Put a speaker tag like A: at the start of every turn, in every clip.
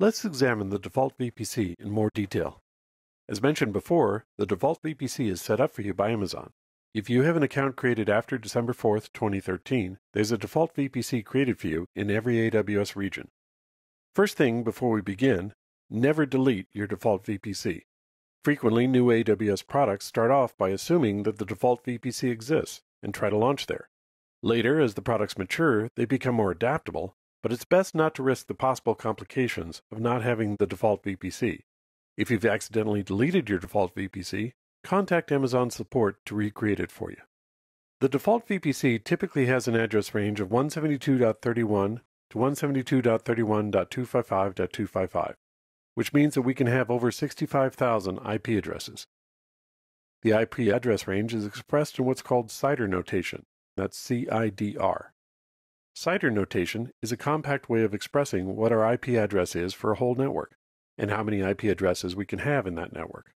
A: Let's examine the default VPC in more detail. As mentioned before, the default VPC is set up for you by Amazon. If you have an account created after December 4th, 2013, there's a default VPC created for you in every AWS region. First thing before we begin, never delete your default VPC. Frequently, new AWS products start off by assuming that the default VPC exists and try to launch there. Later, as the products mature, they become more adaptable, but it's best not to risk the possible complications of not having the default VPC. If you've accidentally deleted your default VPC, contact Amazon support to recreate it for you. The default VPC typically has an address range of 172.31 to 172.31.255.255, which means that we can have over 65,000 IP addresses. The IP address range is expressed in what's called CIDR notation. That's CIDR. CIDR notation is a compact way of expressing what our IP address is for a whole network and how many IP addresses we can have in that network.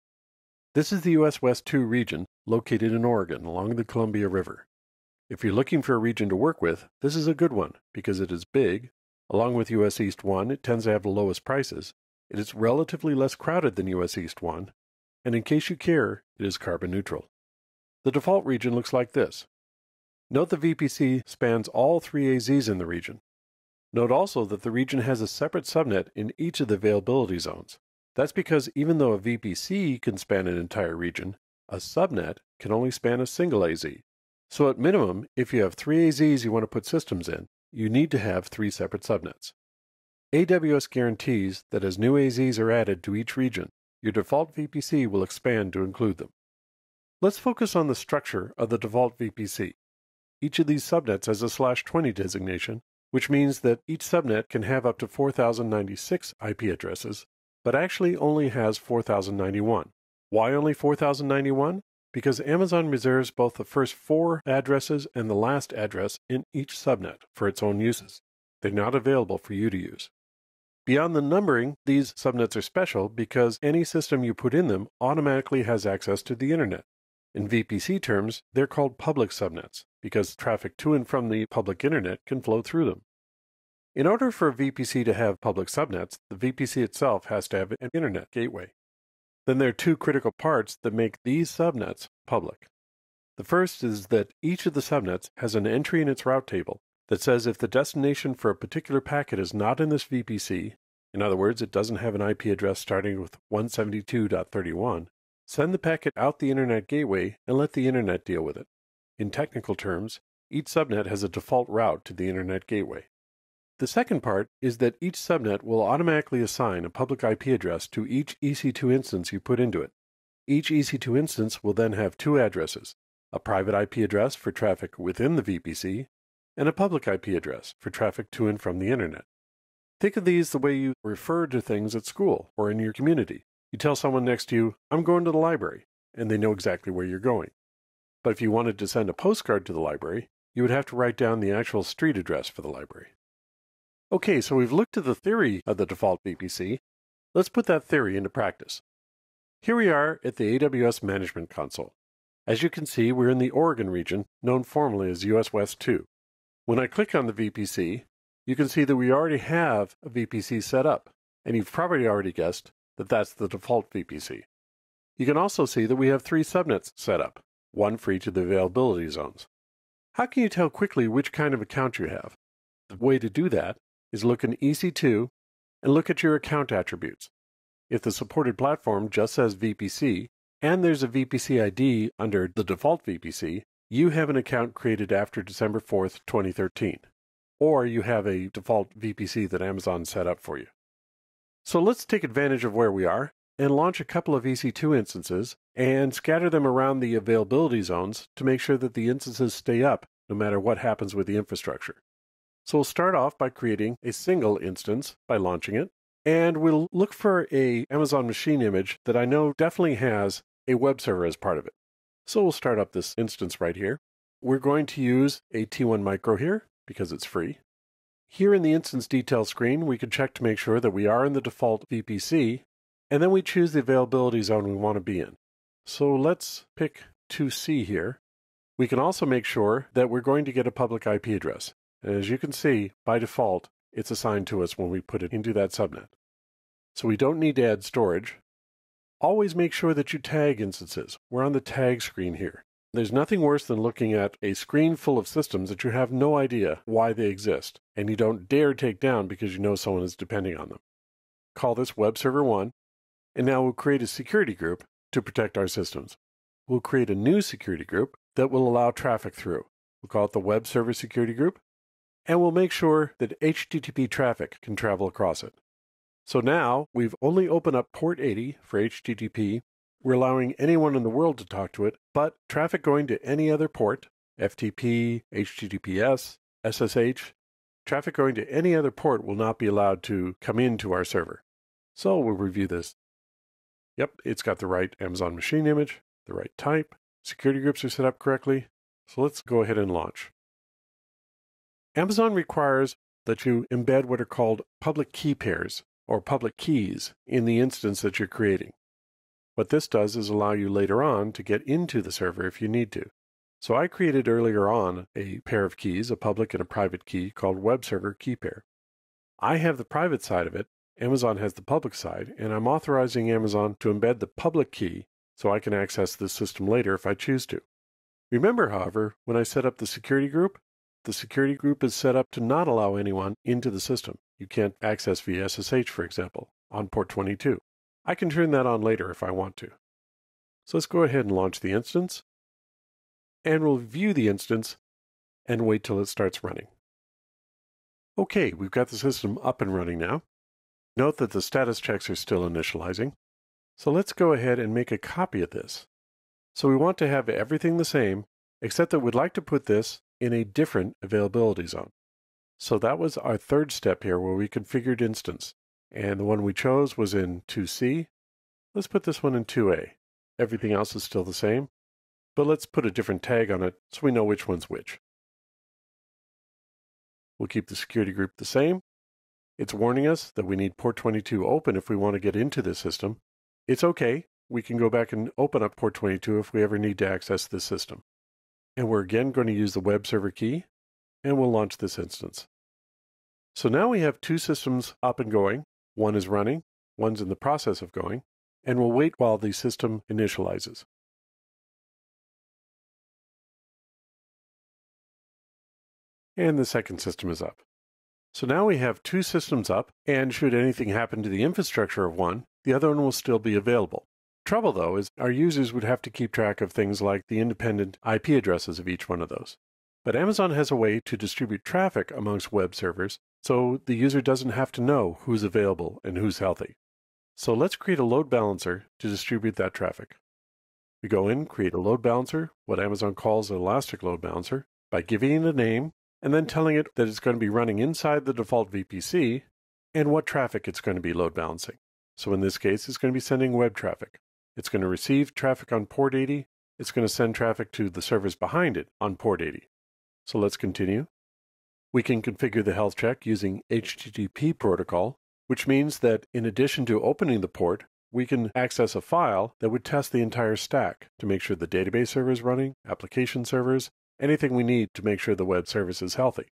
A: This is the US West 2 region located in Oregon along the Columbia River. If you're looking for a region to work with, this is a good one because it is big. Along with US East 1, it tends to have the lowest prices. It is relatively less crowded than US East 1, and in case you care, it is carbon neutral. The default region looks like this. Note the VPC spans all three AZs in the region. Note also that the region has a separate subnet in each of the availability zones. That's because even though a VPC can span an entire region, a subnet can only span a single AZ. So at minimum, if you have three AZs you want to put systems in, you need to have three separate subnets. AWS guarantees that as new AZs are added to each region, your default VPC will expand to include them. Let's focus on the structure of the default VPC. Each of these subnets has a slash 20 designation which means that each subnet can have up to 4096 IP addresses, but actually only has 4091. Why only 4091? Because Amazon reserves both the first four addresses and the last address in each subnet for its own uses. They're not available for you to use. Beyond the numbering, these subnets are special because any system you put in them automatically has access to the internet. In VPC terms, they're called public subnets because traffic to and from the public internet can flow through them. In order for a VPC to have public subnets, the VPC itself has to have an internet gateway. Then there are two critical parts that make these subnets public. The first is that each of the subnets has an entry in its route table that says if the destination for a particular packet is not in this VPC, in other words, it doesn't have an IP address starting with 172.31, send the packet out the Internet gateway and let the Internet deal with it. In technical terms, each subnet has a default route to the Internet gateway. The second part is that each subnet will automatically assign a public IP address to each EC2 instance you put into it. Each EC2 instance will then have two addresses a private IP address for traffic within the VPC, and a public IP address for traffic to and from the Internet. Think of these the way you refer to things at school or in your community. You tell someone next to you, I'm going to the library, and they know exactly where you're going. But if you wanted to send a postcard to the library, you would have to write down the actual street address for the library. Okay, so we've looked at the theory of the default VPC. Let's put that theory into practice. Here we are at the AWS Management Console. As you can see, we're in the Oregon region, known formally as US West 2. When I click on the VPC, you can see that we already have a VPC set up, and you've probably already guessed that that's the default VPC. You can also see that we have three subnets set up, one for each of the availability zones. How can you tell quickly which kind of account you have? The way to do that is look in EC2 and look at your account attributes. If the supported platform just says VPC and there's a VPC ID under the default VPC, you have an account created after December 4th, 2013, or you have a default VPC that Amazon set up for you. So let's take advantage of where we are and launch a couple of EC2 instances and scatter them around the availability zones to make sure that the instances stay up no matter what happens with the infrastructure. So we'll start off by creating a single instance by launching it, and we'll look for a Amazon machine image that I know definitely has a web server as part of it. So we'll start up this instance right here. We're going to use a T1 micro here because it's free. Here in the instance detail screen, we can check to make sure that we are in the default VPC and then we choose the availability zone we want to be in. So let's pick 2C here. We can also make sure that we're going to get a public IP address. And as you can see, by default, it's assigned to us when we put it into that subnet. so we don't need to add storage. Always make sure that you tag instances. We're on the tag screen here. There's nothing worse than looking at a screen full of systems that you have no idea why they exist, and you don't dare take down because you know someone is depending on them. Call this Web Server 1, and now we'll create a security group to protect our systems. We'll create a new security group that will allow traffic through. We'll call it the Web Server Security Group, and we'll make sure that HTTP traffic can travel across it. So now we've only opened up port 80 for HTTP. We're allowing anyone in the world to talk to it, but traffic going to any other port, FTP, HTTPS, SSH, traffic going to any other port will not be allowed to come into our server. So we'll review this. Yep, it's got the right Amazon machine image, the right type, security groups are set up correctly. So let's go ahead and launch. Amazon requires that you embed what are called public key pairs or public keys in the instance that you're creating. What this does is allow you later on to get into the server if you need to. So I created earlier on a pair of keys, a public and a private key called web server key pair. I have the private side of it, Amazon has the public side, and I'm authorizing Amazon to embed the public key so I can access this system later if I choose to. Remember, however, when I set up the security group, the security group is set up to not allow anyone into the system. You can't access via SSH, for example, on port 22. I can turn that on later if I want to. So let's go ahead and launch the instance. And we'll view the instance and wait till it starts running. Okay, we've got the system up and running now. Note that the status checks are still initializing. So let's go ahead and make a copy of this. So we want to have everything the same, except that we'd like to put this in a different availability zone. So that was our third step here where we configured instance. And the one we chose was in 2C. Let's put this one in 2A. Everything else is still the same, but let's put a different tag on it so we know which one's which. We'll keep the security group the same. It's warning us that we need port 22 open if we want to get into the system. It's okay. We can go back and open up port 22 if we ever need to access this system. And we're again going to use the web server key, and we'll launch this instance. So now we have two systems up and going. One is running, one's in the process of going, and we'll wait while the system initializes. And the second system is up. So now we have two systems up, and should anything happen to the infrastructure of one, the other one will still be available. Trouble, though, is our users would have to keep track of things like the independent IP addresses of each one of those. But Amazon has a way to distribute traffic amongst web servers so the user doesn't have to know who's available and who's healthy. So let's create a load balancer to distribute that traffic. We go in, create a load balancer, what Amazon calls an elastic load balancer, by giving it a name and then telling it that it's going to be running inside the default VPC and what traffic it's going to be load balancing. So in this case, it's going to be sending web traffic. It's going to receive traffic on port 80. It's going to send traffic to the servers behind it on port 80. So let's continue. We can configure the health check using HTTP protocol, which means that in addition to opening the port, we can access a file that would test the entire stack to make sure the database server is running, application servers, anything we need to make sure the web service is healthy.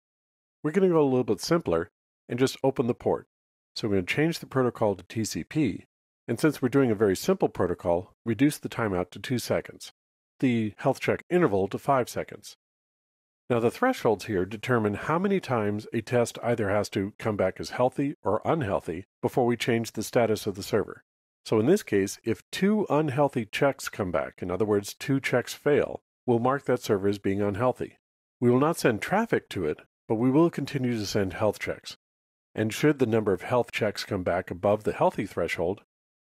A: We're going to go a little bit simpler and just open the port. So we're going to change the protocol to TCP and since we're doing a very simple protocol, reduce the timeout to 2 seconds, the health check interval to 5 seconds. Now the thresholds here determine how many times a test either has to come back as healthy or unhealthy before we change the status of the server. So in this case, if two unhealthy checks come back, in other words, two checks fail, we'll mark that server as being unhealthy. We will not send traffic to it, but we will continue to send health checks. And should the number of health checks come back above the healthy threshold,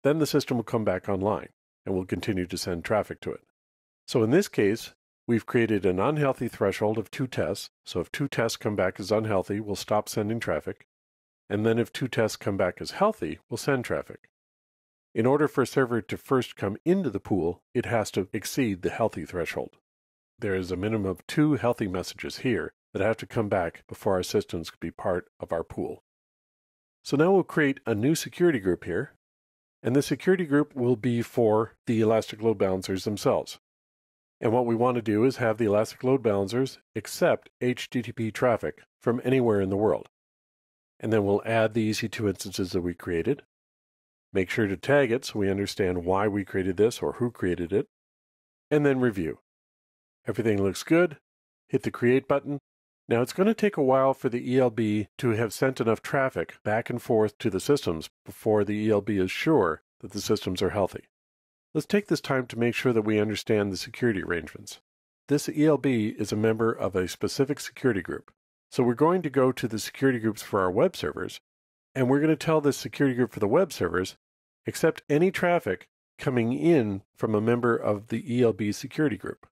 A: then the system will come back online and will continue to send traffic to it. So in this case, we've created an unhealthy threshold of two tests. So if two tests come back as unhealthy, we'll stop sending traffic. And then if two tests come back as healthy, we'll send traffic. In order for a server to first come into the pool, it has to exceed the healthy threshold. There is a minimum of two healthy messages here that have to come back before our systems can be part of our pool. So now we'll create a new security group here and the security group will be for the elastic load balancers themselves. And what we want to do is have the elastic load balancers accept HTTP traffic from anywhere in the world. And then we'll add the EC2 instances that we created. Make sure to tag it so we understand why we created this or who created it, and then review. Everything looks good. Hit the Create button. Now it's going to take a while for the ELB to have sent enough traffic back and forth to the systems before the ELB is sure that the systems are healthy. Let's take this time to make sure that we understand the security arrangements. This ELB is a member of a specific security group. So we're going to go to the security groups for our web servers, and we're going to tell this security group for the web servers, accept any traffic coming in from a member of the ELB security group.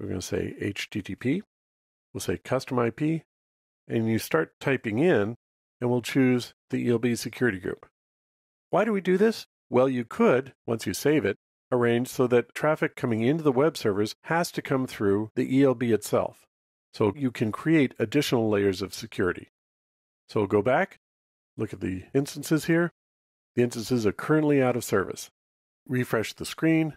A: So we're going to say HTTP, we'll say custom IP, and you start typing in, and we'll choose the ELB security group. Why do we do this? Well, you could, once you save it, arrange so that traffic coming into the web servers has to come through the ELB itself. So you can create additional layers of security. So we'll go back, look at the instances here. The instances are currently out of service. Refresh the screen,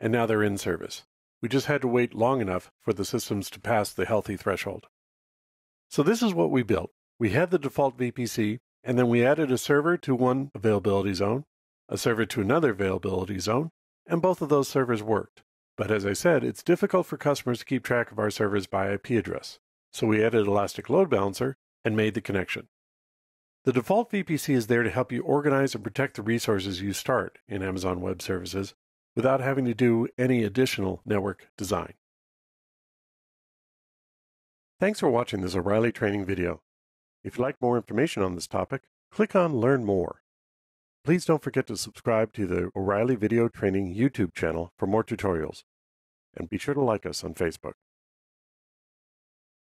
A: and now they're in service. We just had to wait long enough for the systems to pass the healthy threshold. So this is what we built. We had the default VPC, and then we added a server to one availability zone, a server to another availability zone, and both of those servers worked. But as I said, it's difficult for customers to keep track of our servers by IP address. So we added Elastic Load Balancer and made the connection. The default VPC is there to help you organize and protect the resources you start in Amazon Web Services without having to do any additional network design. Thanks for watching this O'Reilly training video. If you'd like more information on this topic, click on Learn More. Please don't forget to subscribe to the O'Reilly Video Training YouTube channel for more tutorials. And be sure to like us on Facebook.